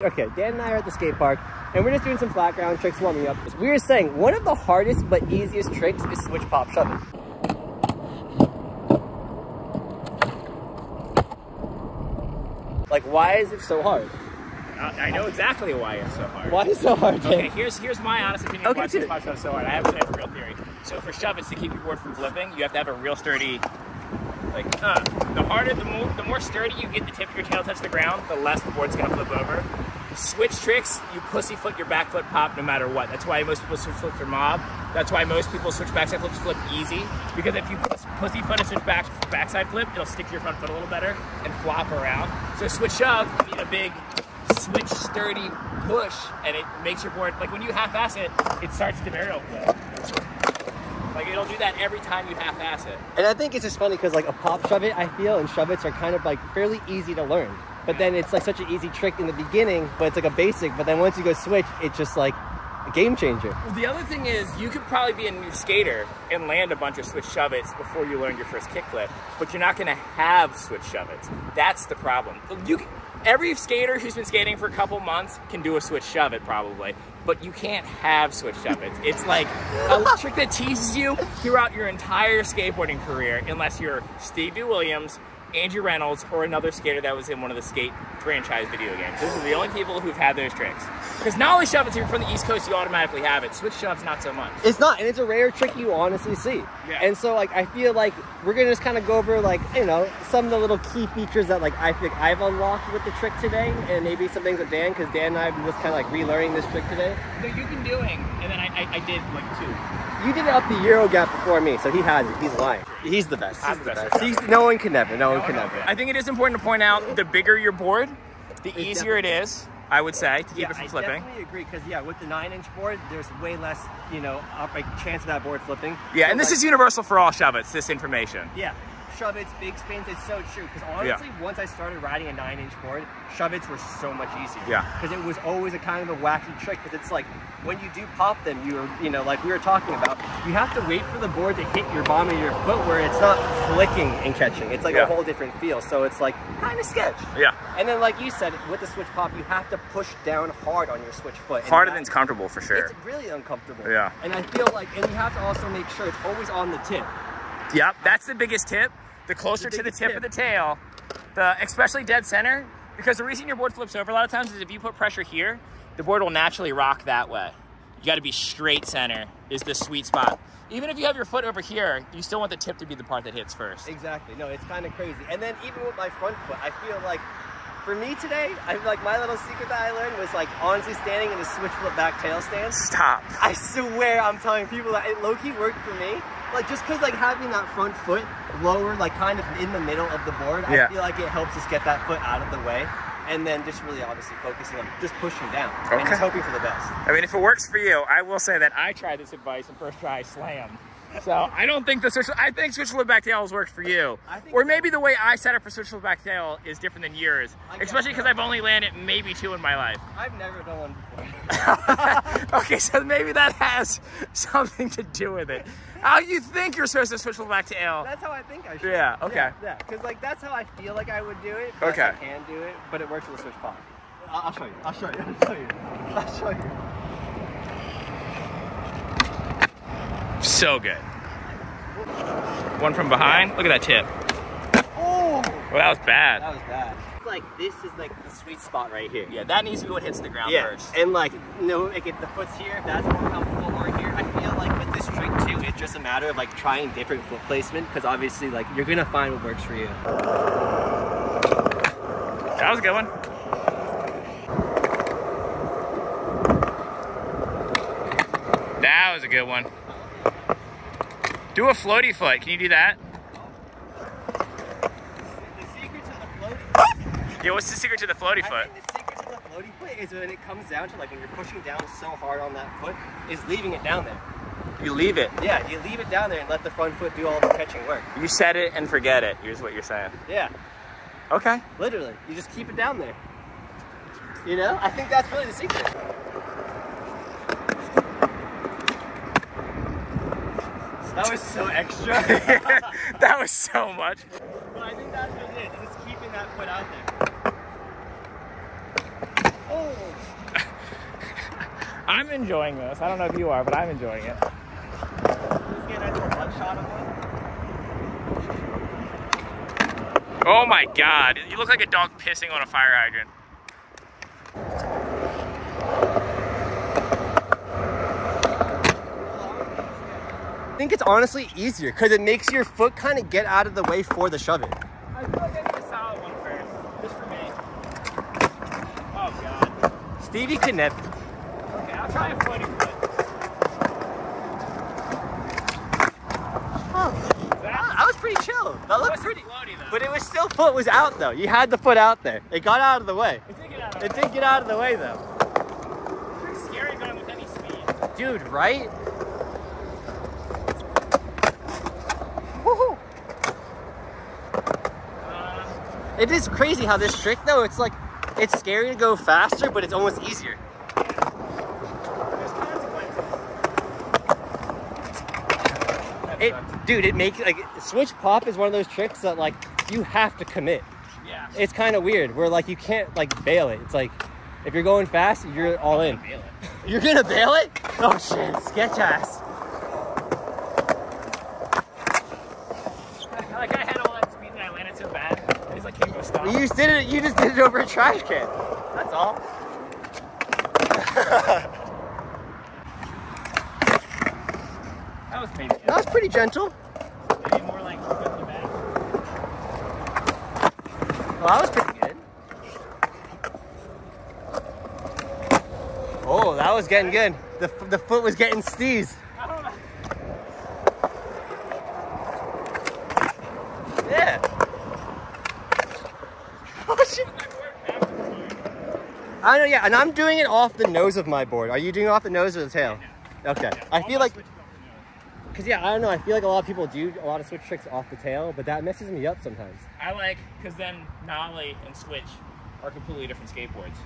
Okay, Dan and I are at the skate park, and we're just doing some flat ground tricks warming up. We were saying one of the hardest but easiest tricks is switch pop shove it. Like, why is it so hard? I know exactly why it's so hard. Why is it so hard, Dan? Okay, here's here's my honest opinion Okay, why switch pop is so hard. I have, I have a real theory. So for shove it's to keep your board from flipping, you have to have a real sturdy, like, uh, the harder, the more, the more sturdy you get the tip of your tail touch the ground, the less the board's gonna flip over. Switch tricks, you pussyfoot your back foot pop no matter what. That's why most people switch flip their mob. That's why most people switch backside flips flip easy. Because if you pus- pussyfoot a switch back backside flip, it'll stick to your front foot a little better and flop around. So switch shove, you need a big switch sturdy push and it makes your board like when you half-ass it it starts to barrel flip like it'll do that every time you half-ass it And I think it's just funny because like a pop shove it, I feel, and shove it's are kind of like fairly easy to learn. But then it's like such an easy trick in the beginning, but it's like a basic. But then once you go switch, it's just like game changer. well, the other thing is you could probably be a new skater and land a bunch of switch shove-its before you learn your first kickflip but you're not going to have switch shove-its that's the problem. You can, every skater who's been skating for a couple months can do a switch shove-it probably but you can't have switch shove-its it's. Like a trick that teases you throughout your entire skateboarding career unless you're Stevie Williams Andrew Reynolds or another skater that was in one of the skate franchise video games. Those are the only people who've had those tricks. Because not only shove it's here from the East Coast, you automatically have it. Switch shoves, not so much. It's not, and it's a rare trick you honestly see. Yeah. And so like I feel like we're gonna just kind of go over like you know some of the little key features that like I think I've unlocked with the trick today, and maybe some things with Dan because Dan and I have just kind of like relearning this trick today. That you've been doing, and then I, I, I did like two. You did it up the Euro gap before me, so he has it. He's lying. He's the best. I'm He's the the best. best. He's, no one can never. No one can never. I think it is important to point out the bigger your board, the It's easier it is, I would say, to keep Yeah, it from I flipping. I definitely agree because yeah, with the nine-inch board, there's way less, you know, like chance of that board flipping. Yeah, So, and this like, is universal for all shove-its, this information. yeah, shove its, big spins. It's so true because honestly, once I started riding a nine-inch board, shove its were so much easier. Yeah. because it was always a kind of a wacky trick because it's like when you do pop them, you're, you know, like we were talking about, you have to wait for the board to hit your bottom of your foot where it's not flicking and catching. It's like Yeah. a whole different feel. So it's like kind of sketch. Yeah. And then, like you said, with the switch pop, you have to push down hard on your switch foot. And Harder than it's comfortable, for sure. It's really uncomfortable. Yeah. And I feel like, and you have to also make sure it's always on the tip. Yep, that's the biggest tip. The closer to the tip, tip. of the tail, the especially dead center, because the reason your board flips over a lot of times is if you put pressure here, the board will naturally rock that way. You got to be straight center is the sweet spot. Even if you have your foot over here, you still want the tip to be the part that hits first. Exactly. No, it's kind of crazy. And then even with my front foot, I feel like for me today, I feel like my little secret that I learned was like honestly standing in a switch flip back tail stance. Stop. I swear I'm telling people that it low-key worked for me. Like just cause like having that front foot lower, like kind of in the middle of the board, Yeah. I feel like it helps us get that foot out of the way. And then just really obviously focusing on just pushing down and Okay. just hoping for the best. I mean, if it works for you, I will say that I tried this advice and first try I slammed. So I don't think the switch. I think switch flip back tail has worked for you, or maybe the way I set up for switch flip back tail is different than yours. Especially because. I've only landed maybe two in my life. I've never done one before. okay, so maybe that has something to do with it. How you think you're supposed to switch flip back tail? That's how I think I should. Yeah, okay. Yeah, yeah. Because like that's how I feel like I would do it. Okay. I can do it, but it works with a switch pop. I'll, I'll show you. I'll show you. I'll show you. I'll show you. So good. One from behind. Look at that tip. Oh, Well, that was bad. that was bad. Like this is like the sweet spot right here. Yeah, that needs to be what hits the ground Yeah, first. and like you know, like if the foot's here, if that's more comfortable or here. I feel like with this trick too, it's just a matter of like trying different foot placement because obviously like you're gonna find what works for you. That was a good one. That was a good one. Do a floaty foot. Can you do that? The secret to the floaty. Yeah, what's the secret to the floaty foot? the secret to the floaty foot is when it comes down to like when you're pushing down so hard on that foot, is leaving it down there. You leave it. Yeah, you leave it down there and let the front foot do all the catching work. You set it and forget it. Here's what you're saying. Yeah, Okay. literally. You just keep it down there. You know? I think that's really the secret. That was so extra. that was so much. but I think that's what it is. Just keeping that foot out there. Oh! I'm enjoying this. I don't know if you are, but I'm enjoying it. Let's get a nice little one shot of it. Oh my god, you look like a dog pissing on a fire hydrant. I think it's honestly easier because it makes your foot kind of get out of the way for the shove it. I feel like I need a solid one first, just for me. Oh god. Stevie never. Okay, I'll try a floating foot. Oh, That that was That looked pretty. floaty though. But it was still foot was out though. You had the foot out there. It got out of the way. it did get out of It did get out of the way though. It's scary going with any speed. Dude, right? Woohoo. Uh, It is crazy how this trick though, it's like it's scary to go faster, but it's almost easier. It. Dude, it makes like switch pop is one of those tricks that like you have to commit. yeah. It's kind of weird where like you can't like bail it. It's like if you're going fast, you're all in. Feel it. You're gonna bail it? Oh shit, sketch ass. Like I had all that speed and I landed so bad. I just like to a stop. You just did it. You just did it over a trash can. That's all. That was maybe That was pretty gentle. maybe more like the back. Well, that was pretty good. Oh, that was getting good. The, the foot was getting sneezed. I know. Yeah. Oh shit. My board back. I know, yeah, and I'm doing it off the nose of my board. Are you doing it off the nose or the tail? Okay. I feel like, cause yeah, I don't know. I feel like a lot of people do a lot of switch tricks off the tail, but that messes me up sometimes. I like because then Nollie and Switch are completely different skateboards.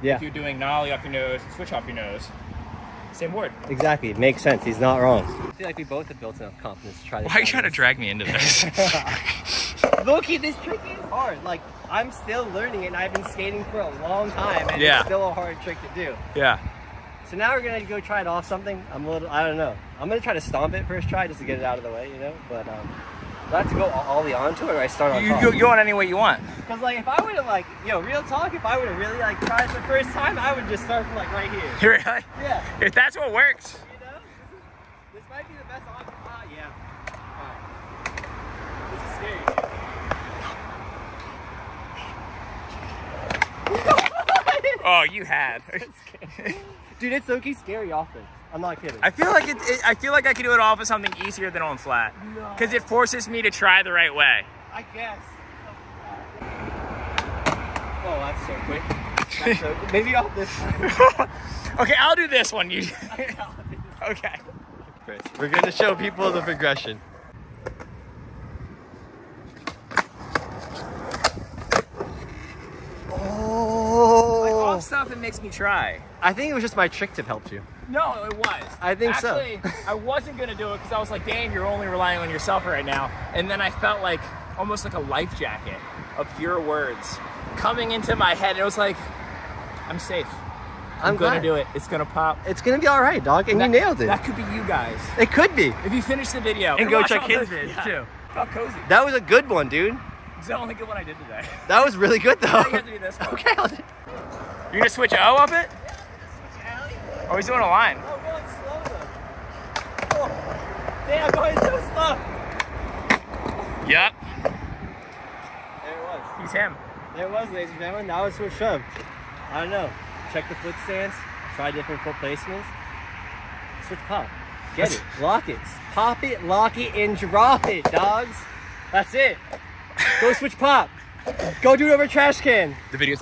Yeah. If you're doing Nollie off your nose, and Switch off your nose, same board. Exactly. It makes sense. He's not wrong. I feel like we both have built enough confidence to try this. Why are you trying to drag me into this? Low-key, this trick is hard. Like, I'm still learning it, and I've been skating for a long time, and Yeah. it's still a hard trick to do. yeah. So now we're gonna go try it off something. I'm a little, I don't know. I'm gonna try to stomp it first try just to get it out of the way, you know. But um, do I have to go all the way onto it, or I start on You, top? you, you want any way you want. Because like, if I would have like, yo, real talk, if I would have really like tried it the first time, I would just start from like right here. Really? Yeah. If that's what works. You know, this, is, this might be the best option. Ah, yeah. Alright. This is scary. Oh, you had. Dude, it's okay scary often. I'm not kidding. I feel like it, it. I feel like I could do it off of something easier than on flat, No. because it forces me to try the right way. I guess. Oh, that's so quick. That's so, maybe off this. okay, I'll do this one. You. okay. We're going to show people the progression. Oh. Like Oh. off stuff, it makes me try. I think it was just my trick tip helped you. No, it was. I think so. Actually, I wasn't gonna do it because I was like, "Dan, you're only relying on yourself right now." And then I felt like almost like a life jacket of your words coming into my head. And it was like, "I'm safe. I'm, I'm gonna glad. do it. It's gonna pop." It's going to be all right, dog. And That- you nailed it. That could be you guys. It could be. If you finish the video And go check all his the- vids yeah. too. Felt cozy. That was a good one, dude. It's the only good one I did today. That was really good, though. Now you have to do this one. okay, I'll do You gonna switch O up it? Or he's doing a line? Oh, going slow, though. Oh. Damn, oh, going so slow. Yep. There it was. He's him. There it was, ladies and gentlemen. That was switch shove. I don't know. Check the foot stance. Try different foot placements. Switch pop. Get it. Lock it. Pop it, lock it, and drop it, dogs. That's it. Go switch pop. Go do it over a trash can. The video's